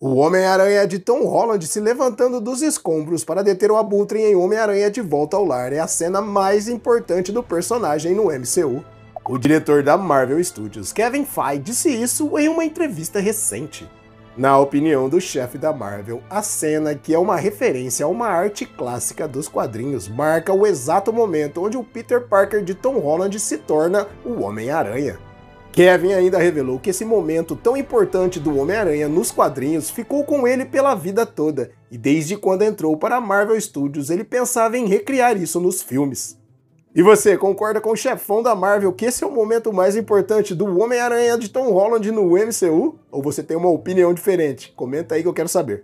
O Homem-Aranha de Tom Holland se levantando dos escombros para deter o Abutre em Homem-Aranha de Volta ao Lar é a cena mais importante do personagem no MCU. O diretor da Marvel Studios, Kevin Feige, disse isso em uma entrevista recente. Na opinião do chefe da Marvel, a cena, que é uma referência a uma arte clássica dos quadrinhos, marca o exato momento onde o Peter Parker de Tom Holland se torna o Homem-Aranha. Kevin ainda revelou que esse momento tão importante do Homem-Aranha nos quadrinhos ficou com ele pela vida toda, e desde quando entrou para a Marvel Studios ele pensava em recriar isso nos filmes. E você, concorda com o chefão da Marvel que esse é o momento mais importante do Homem-Aranha de Tom Holland no MCU? Ou você tem uma opinião diferente? Comenta aí que eu quero saber.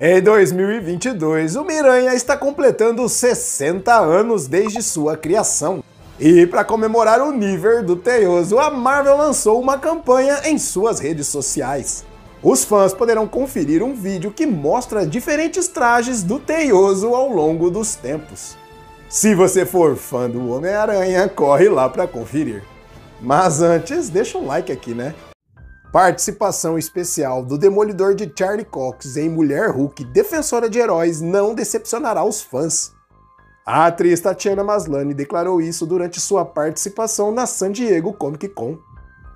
Em 2022, o Miranha está completando 60 anos desde sua criação. E para comemorar o nível do Teioso, a Marvel lançou uma campanha em suas redes sociais. Os fãs poderão conferir um vídeo que mostra diferentes trajes do Teioso ao longo dos tempos. Se você for fã do Homem-Aranha, corre lá para conferir. Mas antes, deixa um like aqui, né? Participação especial do Demolidor de Charlie Cox em Mulher Hulk, defensora de heróis, não decepcionará os fãs. A atriz Tatiana Maslany declarou isso durante sua participação na San Diego Comic Con.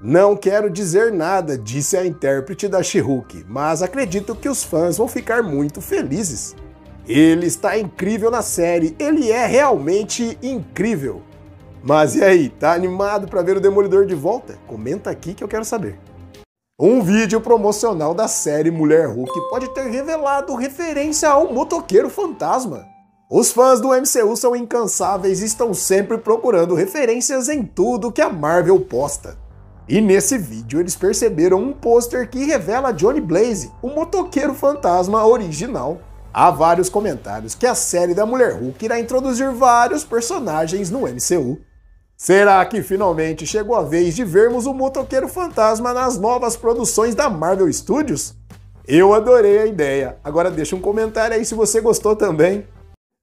Não quero dizer nada, disse a intérprete da She-Hulk, mas acredito que os fãs vão ficar muito felizes. Ele está incrível na série, ele é realmente incrível. Mas e aí, tá animado para ver o Demolidor de volta? Comenta aqui que eu quero saber. Um vídeo promocional da série Mulher Hulk pode ter revelado referência ao motoqueiro fantasma. Os fãs do MCU são incansáveis e estão sempre procurando referências em tudo que a Marvel posta. E nesse vídeo eles perceberam um pôster que revela Johnny Blaze, o motoqueiro fantasma original. Há vários comentários que a série da Mulher Hulk irá introduzir vários personagens no MCU. Será que finalmente chegou a vez de vermos o motoqueiro fantasma nas novas produções da Marvel Studios? Eu adorei a ideia. Agora deixa um comentário aí se você gostou também.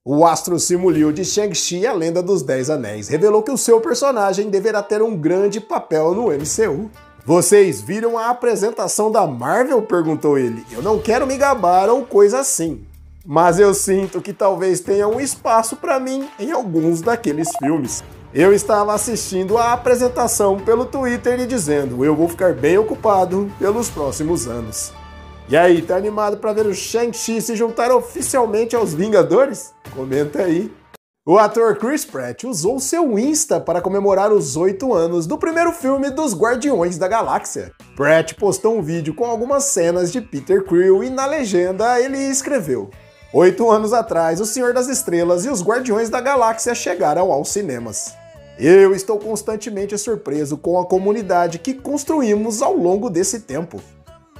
O astro Simuliu de Shang-Chi, a lenda dos Dez Anéis, revelou que o seu personagem deverá ter um grande papel no MCU. Vocês viram a apresentação da Marvel? perguntou ele. Eu não quero me gabar ou coisa assim. Mas eu sinto que talvez tenha um espaço para mim em alguns daqueles filmes. Eu estava assistindo a apresentação pelo Twitter e dizendo: eu vou ficar bem ocupado pelos próximos anos. E aí, tá animado para ver o Shang-Chi se juntar oficialmente aos Vingadores? Comenta aí. O ator Chris Pratt usou seu Insta para comemorar os oito anos do primeiro filme dos Guardiões da Galáxia. Pratt postou um vídeo com algumas cenas de Peter Quill e na legenda ele escreveu: Oito anos atrás, O Senhor das Estrelas e os Guardiões da Galáxia chegaram aos cinemas. Eu estou constantemente surpreso com a comunidade que construímos ao longo desse tempo.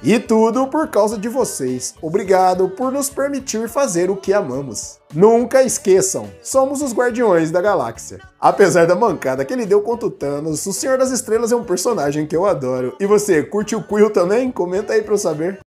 E tudo por causa de vocês. Obrigado por nos permitir fazer o que amamos. Nunca esqueçam, somos os Guardiões da Galáxia. Apesar da mancada que ele deu contra o Thanos, o Senhor das Estrelas é um personagem que eu adoro. E você, curte o Quill também? Comenta aí pra eu saber.